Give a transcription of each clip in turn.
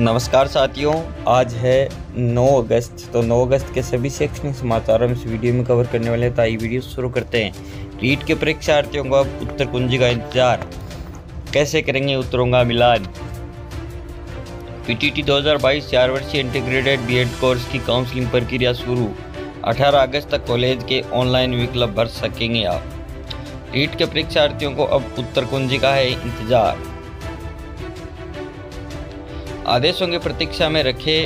नमस्कार साथियों, आज है 9 अगस्त तो 9 अगस्त के सभी शैक्षणिक समाचार हम इस वीडियो में कवर करने वाले हैं तो आइए वीडियो शुरू करते हैं। रीट के परीक्षार्थियों को अब उत्तर कुंजी का इंतज़ार। कैसे करेंगे उत्तरों का मिलान? पीटीटी 2022 चार वर्षीय इंटीग्रेटेड बीएड कोर्स की काउंसलिंग प्रक्रिया शुरू। 18 अगस्त तक कॉलेज के ऑनलाइन विकल्प भर सकेंगे आप। रीट के परीक्षार्थियों को अब उत्तर कुंजी का है इंतज़ार। आदेशों की प्रतीक्षा में रखे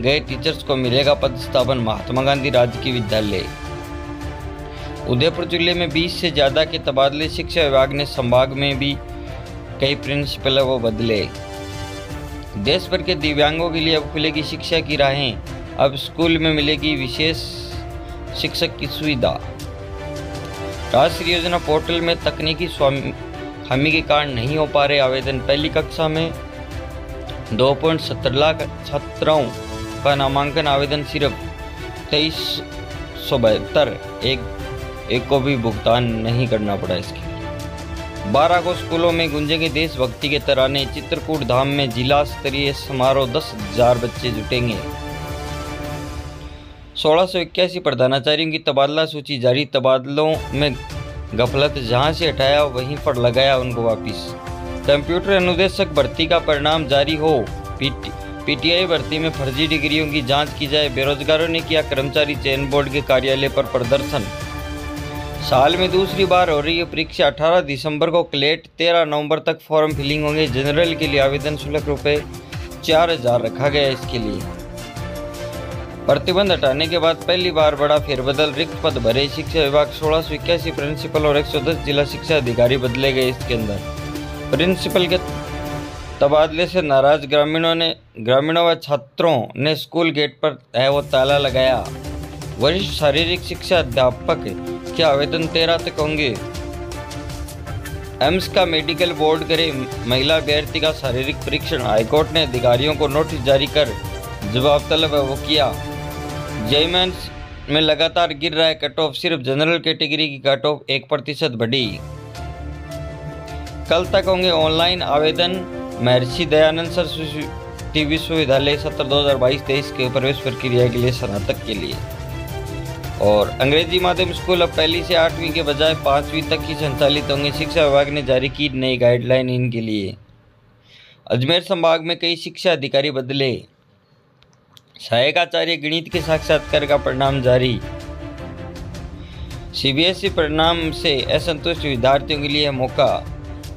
गए टीचर्स को मिलेगा पदस्थापन महात्मा गांधी राजकीय विद्यालय। उदयपुर ज़िले में 20 से ज़्यादा के तबादले शिक्षा विभाग ने संभाग में भी कई प्रिंसिपल वो बदले। देश भर के दिव्यांगों के लिए अब खुलेगी शिक्षा की राहें। अब स्कूल में मिलेगी विशेष शिक्षक की सुविधा। राष्ट्रीय योजना पोर्टल में तकनीकी स्वामी खामी के कारण नहीं हो पा रहे आवेदन। पहली कक्षा में दो पॉइंट सत्तर लाख छात्राओं का नामांकन आवेदन सिर्फ़ तेईस सौ बहत्तर। एक एक को भी भुगतान नहीं करना पड़ा इसके बारह को स्कूलों में गुंजेंगे देशभक्ति के तराने। चित्रकूट धाम में जिला स्तरीय समारोह, दस हज़ार बच्चे जुटेंगे। सोलह सौ इक्यासी प्रधानाचार्यों की तबादला सूची जारी। तबादलों में गफलत जहाँ से हटाया, वहीं पर लगाया उनको वापिस। कंप्यूटर अनुदेशक भर्ती का परिणाम जारी हो। पीटीआई भर्ती में फर्जी डिग्रियों की जाँच की जाए, बेरोजगारों ने किया कर्मचारी चयन बोर्ड के कार्यालय पर प्रदर्शन। साल में दूसरी बार हो रही है परीक्षा 18 दिसंबर को क्लेट 13 नवंबर तक फॉर्म फिलिंग होंगे। जनरल के लिए आवेदन शुल्क रुपये चार हज़ार रखा गया इसके लिए। प्रतिबंध हटाने के बाद पहली बार बड़ा फेरबदल। रिक्त पद भरे शिक्षा विभाग सोलह सौ इक्यासी, प्रिंसिपल और 110 जिला शिक्षा अधिकारी बदले गए इसके अंदर। प्रिंसिपल के तबादले से नाराज़ ग्रामीणों ने, ग्रामीणों व छात्रों ने स्कूल गेट पर, है वो ताला लगाया। वरिष्ठ शारीरिक शिक्षा अध्यापक के आवेदन तेरह तक होंगे। एम्स का मेडिकल बोर्ड करे महिला अभ्यर्थी का शारीरिक परीक्षण। हाईकोर्ट ने अधिकारियों को नोटिस जारी कर जवाब तलब है वो किया। जेईमेंस में लगातार गिर रहा है कट ऑफ़ सिर्फ़ जनरल कैटेगरी की कट ऑफ़ एक प्रतिशत बढ़ी। कल तक होंगे ऑनलाइन आवेदन। महर्षि दयानंद सरस्वती विश्वविद्यालय सत्र दो हज़ार बाईस तेईस के प्रवेश प्रक्रिया के लिए स्नातक के लिए। और अंग्रेज़ी माध्यम स्कूल अब पहली से आठवीं के बजाय पाँचवीं तक ही संचालित होंगे। शिक्षा विभाग ने जारी की नई गाइडलाइन इनके लिए। अजमेर संभाग में कई शिक्षा अधिकारी बदले। सहायक आचार्य गणित के साक्षात्कार का परिणाम जारी। सीबीएसई परिणाम से असंतुष्ट विद्यार्थियों के लिए मौका।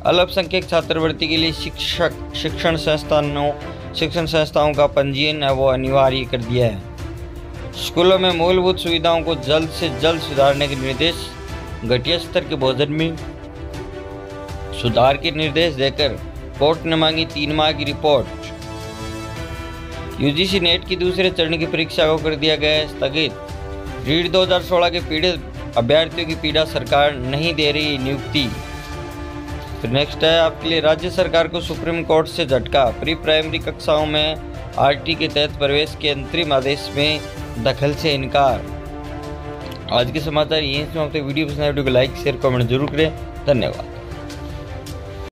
अल्पसंख्यक छात्रवृत्ति के लिए शिक्षक, शिक्षण संस्थानों, शिक्षण संस्थाओं का पंजीयन है, वो अनिवार्य कर दिया है। स्कूलों में मूलभूत सुविधाओं को जल्द से जल्द सुधारने के निर्देश घटिया स्तर के भोजन में सुधार के निर्देश देकर कोर्ट ने मांगी तीन माह की रिपोर्ट। यूजीसी नेट की दूसरे चरण की परीक्षा को कर दिया गया है, स्थगित। रीड 2016 के पीड़ित अभ्यर्थियों की पीड़ा सरकार नहीं दे रही नियुक्ति। फिर नेक्स्ट है आपके लिए राज्य सरकार को सुप्रीम कोर्ट से झटका। प्री प्राइमरी कक्षाओं में आरटी के तहत प्रवेश के अंतरिम आदेश में दखल से इनकार। आज के समाचार यही समाप्त वीडियो पसंद वीडियो को लाइक शेयर कमेंट ज़रूर करें। धन्यवाद।